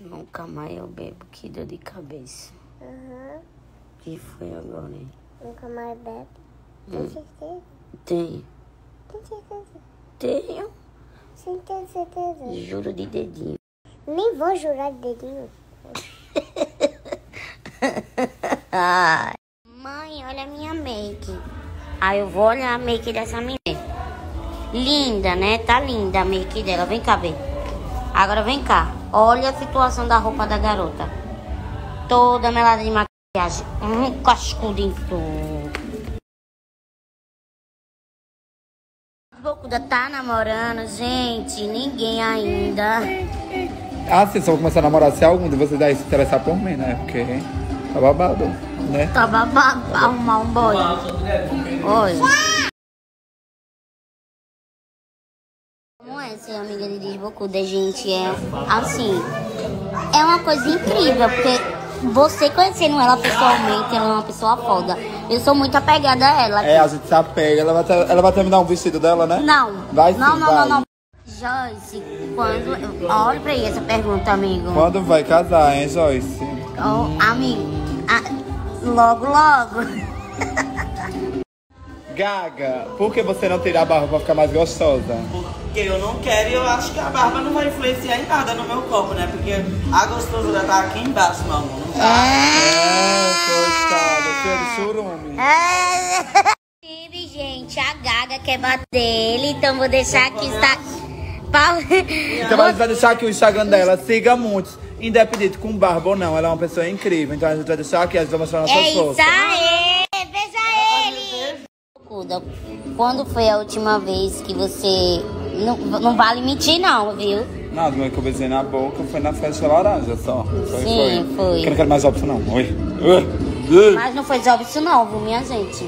Nunca mais eu bebo, que dor de cabeça. Aham. que foi agora, hein? Nunca mais bebe. Tem certeza? Tenho. Tem certeza? Tenho. Sim, tem certeza. Juro de dedinho. Nem vou jurar de dedinho. Mãe, olha a minha make. Aí eu vou olhar a make dessa menina. Linda, né? Tá linda a make dela. Vem cá ver. Agora vem cá. Olha a situação da roupa da garota. Toda melada de maquiagem. Um cascudo em tudo. Bocuda tá namorando, gente. Ninguém ainda. Ah, vocês vão começar a namorar se algum de vocês daí se interessar por mim, né? Porque tá babado, né? Tá babado pra arrumar um boy. Oi. Como é ser amiga de Desbocuda, gente? É assim. É uma coisa incrível, porque você conhecendo ela pessoalmente, ela é uma pessoa foda. Eu sou muito apegada a ela. É, a gente se apega. Ela vai, ter, ela vai terminar um vestido dela, né? Não. Vai sim, não, não, vai. não, não. Joyce, quando. Olha pra aí essa pergunta, amigo. Quando vai casar, hein, Joyce? Oh, amigo, ah, logo, logo. Gaga, por que você não tira a barba pra ficar mais gostosa? Porque eu não quero e eu acho que a barba não vai influenciar em nada no meu corpo, né? Porque a gostosura tá aqui embaixo, meu amor. Não tá? É, coitada, churume. Inclusive, gente, a Gaga quer bater ele, então vou deixar aqui. Está... Pa- Então a gente vai deixar aqui o Instagram dela, siga muitos. Independente com barba ou não, ela é uma pessoa incrível. Então a gente vai deixar aqui, a gente vai mostrar nossas É isso forças. aí! Cuda, Quando foi a última vez que você. Não, não vale mentir, não, viu? Nada, mas que eu beijei na boca foi na festa laranja só. Foi, Sim, foi. Que eu não quero mais óbvio, não. Oi. Mas não foi óbvio não, viu, minha gente?